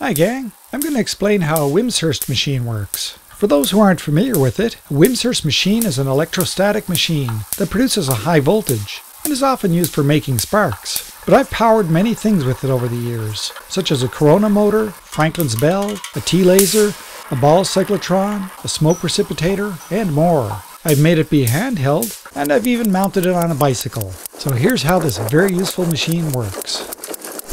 Hi gang, I'm going to explain how a Wimshurst machine works. For those who aren't familiar with it, a Wimshurst machine is an electrostatic machine that produces a high voltage and is often used for making sparks. But I've powered many things with it over the years, such as a Corona motor, Franklin's bell, a TEA-laser, a ball cyclotron, a smoke precipitator, and more. I've made it be handheld, and I've even mounted it on a bicycle. So here's how this very useful machine works.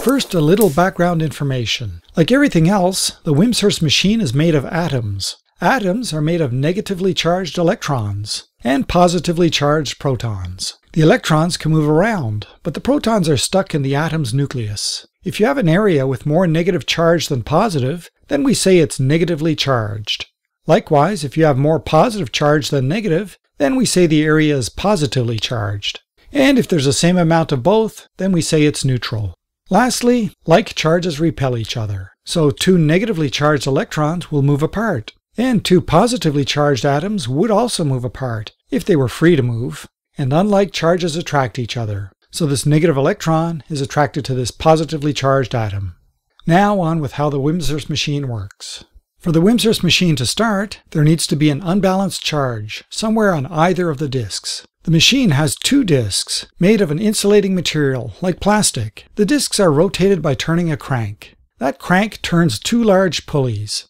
First, a little background information. Like everything else, the Wimshurst machine is made of atoms. Atoms are made of negatively charged electrons and positively charged protons. The electrons can move around, but the protons are stuck in the atom's nucleus. If you have an area with more negative charge than positive, then we say it's negatively charged. Likewise, if you have more positive charge than negative, then we say the area is positively charged. And if there's the same amount of both, then we say it's neutral. Lastly, like charges repel each other. So two negatively charged electrons will move apart. And two positively charged atoms would also move apart, if they were free to move. And unlike charges attract each other. So this negative electron is attracted to this positively charged atom. Now on with how the Wimshurst machine works. For the Wimshurst machine to start, there needs to be an unbalanced charge somewhere on either of the disks. The machine has two discs made of an insulating material, like plastic. The discs are rotated by turning a crank. That crank turns two large pulleys.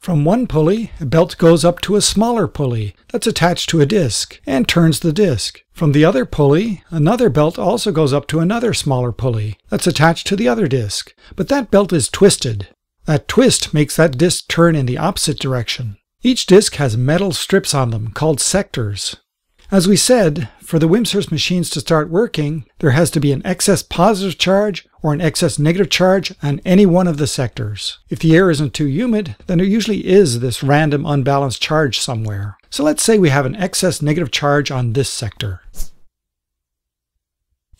From one pulley, a belt goes up to a smaller pulley that's attached to a disc and turns the disc. From the other pulley, another belt also goes up to another smaller pulley that's attached to the other disc, but that belt is twisted. That twist makes that disc turn in the opposite direction. Each disc has metal strips on them called sectors. As we said, for the Wimshurst machines to start working, there has to be an excess positive charge or an excess negative charge on any one of the sectors. If the air isn't too humid, then there usually is this random unbalanced charge somewhere. So let's say we have an excess negative charge on this sector.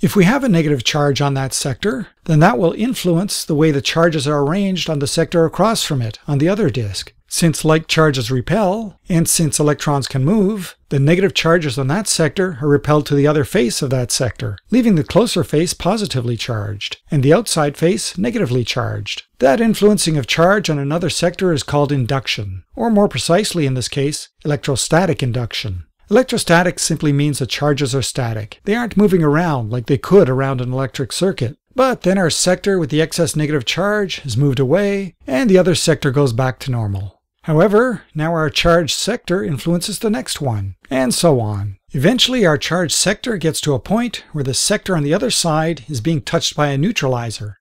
If we have a negative charge on that sector, then that will influence the way the charges are arranged on the sector across from it on the other disk. Since like charges repel, and since electrons can move, the negative charges on that sector are repelled to the other face of that sector, leaving the closer face positively charged, and the outside face negatively charged. That influencing of charge on another sector is called induction, or more precisely in this case, electrostatic induction. Electrostatic simply means the charges are static. They aren't moving around like they could around an electric circuit. But then our sector with the excess negative charge is moved away, and the other sector goes back to normal. However, now our charged sector influences the next one, and so on. Eventually our charged sector gets to a point where the sector on the other side is being touched by a neutralizer.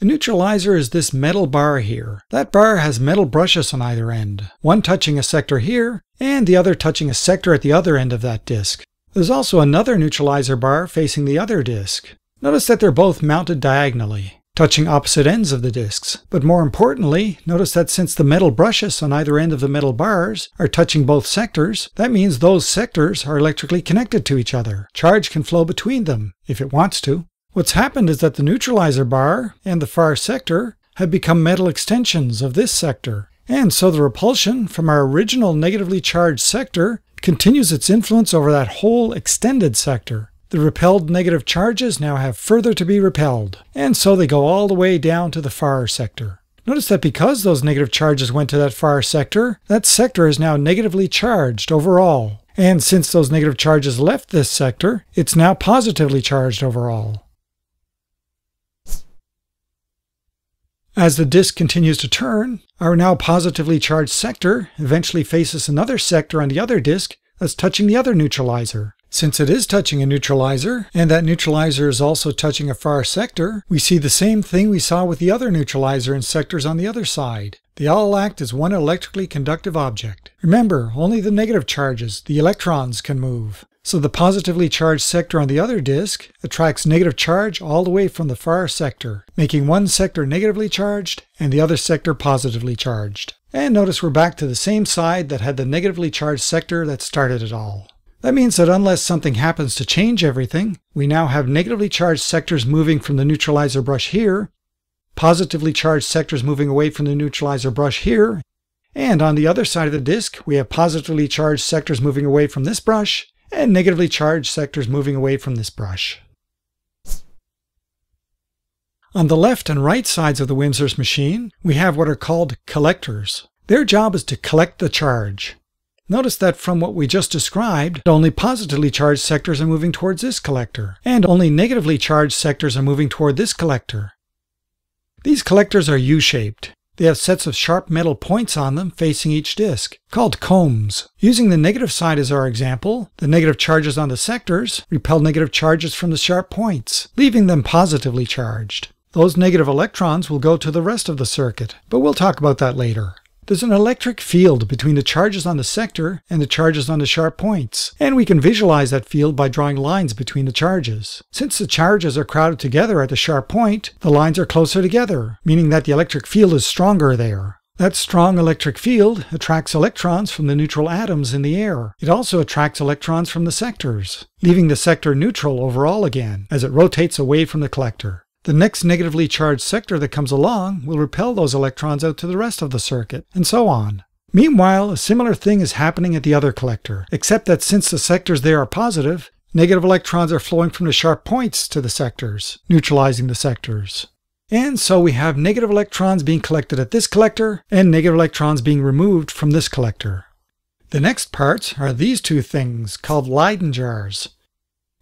The neutralizer is this metal bar here. That bar has metal brushes on either end, one touching a sector here, and the other touching a sector at the other end of that disk. There's also another neutralizer bar facing the other disk. Notice that they're both mounted diagonally touching opposite ends of the discs. But more importantly, notice that since the metal brushes on either end of the metal bars are touching both sectors, that means those sectors are electrically connected to each other. Charge can flow between them, if it wants to. What's happened is that the neutralizer bar and the far sector have become metal extensions of this sector. And so the repulsion from our original negatively charged sector continues its influence over that whole extended sector. The repelled negative charges now have further to be repelled, and so they go all the way down to the far sector. Notice that because those negative charges went to that far sector, that sector is now negatively charged overall. And since those negative charges left this sector, it's now positively charged overall. As the disk continues to turn, our now positively charged sector eventually faces another sector on the other disk that's touching the other neutralizer. Since it is touching a neutralizer, and that neutralizer is also touching a far sector, we see the same thing we saw with the other neutralizer and sectors on the other side. They all act as one electrically conductive object. Remember, only the negative charges, the electrons, can move. So the positively charged sector on the other disk attracts negative charge all the way from the far sector, making one sector negatively charged and the other sector positively charged. And notice we're back to the same side that had the negatively charged sector that started it all. That means that unless something happens to change everything, we now have negatively charged sectors moving from the neutralizer brush here, positively charged sectors moving away from the neutralizer brush here, and on the other side of the disk, we have positively charged sectors moving away from this brush, and negatively charged sectors moving away from this brush. On the left and right sides of the Wimshurst machine, we have what are called collectors. Their job is to collect the charge. Notice that from what we just described, only positively charged sectors are moving towards this collector, and only negatively charged sectors are moving toward this collector. These collectors are U-shaped. They have sets of sharp metal points on them facing each disk, called combs. Using the negative side as our example, the negative charges on the sectors repel negative charges from the sharp points, leaving them positively charged. Those negative electrons will go to the rest of the circuit, but we'll talk about that later. There's an electric field between the charges on the sector and the charges on the sharp points, and we can visualize that field by drawing lines between the charges. Since the charges are crowded together at the sharp point, the lines are closer together, meaning that the electric field is stronger there. That strong electric field attracts electrons from the neutral atoms in the air. It also attracts electrons from the sectors, leaving the sector neutral overall again, as it rotates away from the collector. The next negatively charged sector that comes along will repel those electrons out to the rest of the circuit, and so on. Meanwhile, a similar thing is happening at the other collector, except that since the sectors there are positive, negative electrons are flowing from the sharp points to the sectors, neutralizing the sectors. And so we have negative electrons being collected at this collector, and negative electrons being removed from this collector. The next parts are these two things, called Leyden jars,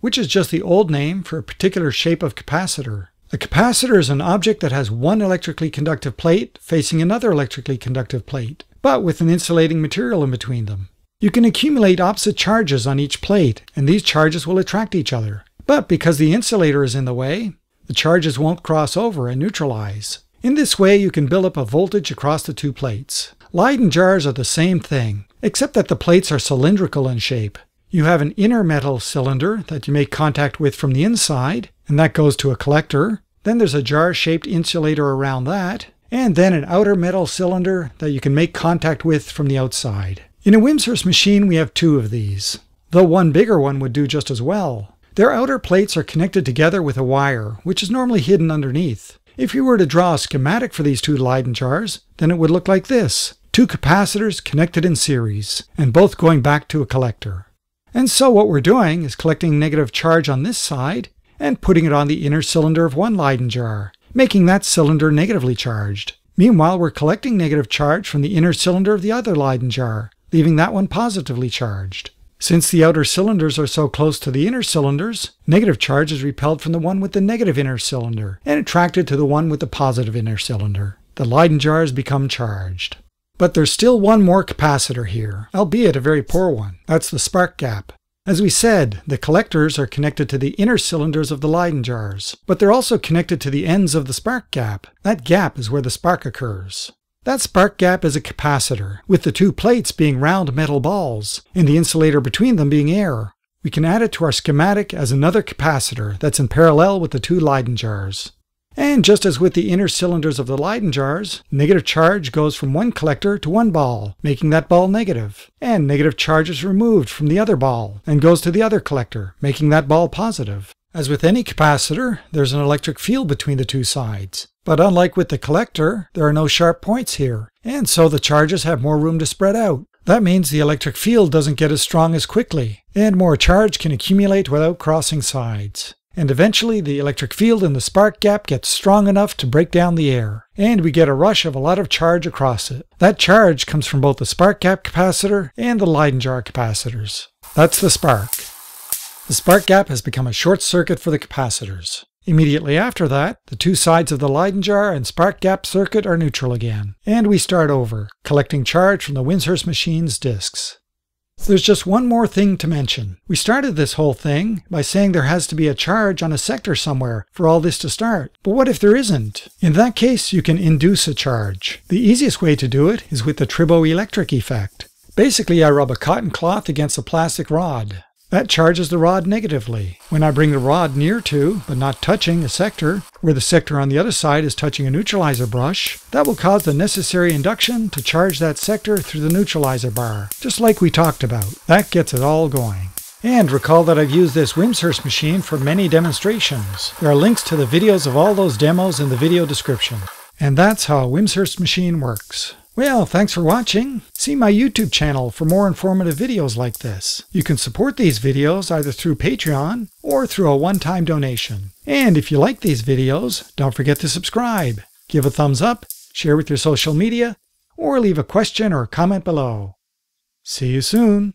which is just the old name for a particular shape of capacitor. A capacitor is an object that has one electrically conductive plate facing another electrically conductive plate, but with an insulating material in between them. You can accumulate opposite charges on each plate, and these charges will attract each other. But because the insulator is in the way, the charges won't cross over and neutralize. In this way, you can build up a voltage across the two plates. Leyden jars are the same thing, except that the plates are cylindrical in shape. You have an inner metal cylinder that you make contact with from the inside, and that goes to a collector. Then there's a jar-shaped insulator around that, and then an outer metal cylinder that you can make contact with from the outside. In a Wimshurst machine, we have two of these, though one bigger one would do just as well. Their outer plates are connected together with a wire, which is normally hidden underneath. If you were to draw a schematic for these two Leyden jars, then it would look like this. Two capacitors connected in series, and both going back to a collector. And so what we're doing is collecting negative charge on this side and putting it on the inner cylinder of one Leyden jar, making that cylinder negatively charged. Meanwhile, we're collecting negative charge from the inner cylinder of the other Leyden jar, leaving that one positively charged. Since the outer cylinders are so close to the inner cylinders, negative charge is repelled from the one with the negative inner cylinder and attracted to the one with the positive inner cylinder. The Leyden jars become charged. But there's still one more capacitor here, albeit a very poor one. That's the spark gap. As we said, the collectors are connected to the inner cylinders of the Leyden jars, but they're also connected to the ends of the spark gap. That gap is where the spark occurs. That spark gap is a capacitor, with the two plates being round metal balls, and the insulator between them being air. We can add it to our schematic as another capacitor that's in parallel with the two Leyden jars. And just as with the inner cylinders of the Leyden jars, negative charge goes from one collector to one ball, making that ball negative. And negative charge is removed from the other ball and goes to the other collector, making that ball positive. As with any capacitor, there's an electric field between the two sides. But unlike with the collector, there are no sharp points here, and so the charges have more room to spread out. That means the electric field doesn't get as strong as quickly, and more charge can accumulate without crossing sides and eventually the electric field in the spark gap gets strong enough to break down the air, and we get a rush of a lot of charge across it. That charge comes from both the spark gap capacitor and the Leyden jar capacitors. That's the spark. The spark gap has become a short circuit for the capacitors. Immediately after that, the two sides of the Leyden jar and spark gap circuit are neutral again, and we start over, collecting charge from the Wimshurst machine's disks. There's just one more thing to mention. We started this whole thing by saying there has to be a charge on a sector somewhere for all this to start. But what if there isn't? In that case, you can induce a charge. The easiest way to do it is with the triboelectric effect. Basically, I rub a cotton cloth against a plastic rod. That charges the rod negatively. When I bring the rod near to, but not touching, a sector, where the sector on the other side is touching a neutralizer brush, that will cause the necessary induction to charge that sector through the neutralizer bar, just like we talked about. That gets it all going. And recall that I've used this Wimshurst machine for many demonstrations. There are links to the videos of all those demos in the video description. And that's how a Wimshurst machine works. Well, thanks for watching. See my YouTube channel for more informative videos like this. You can support these videos either through Patreon or through a one-time donation. And if you like these videos, don't forget to subscribe, give a thumbs up, share with your social media, or leave a question or comment below. See you soon!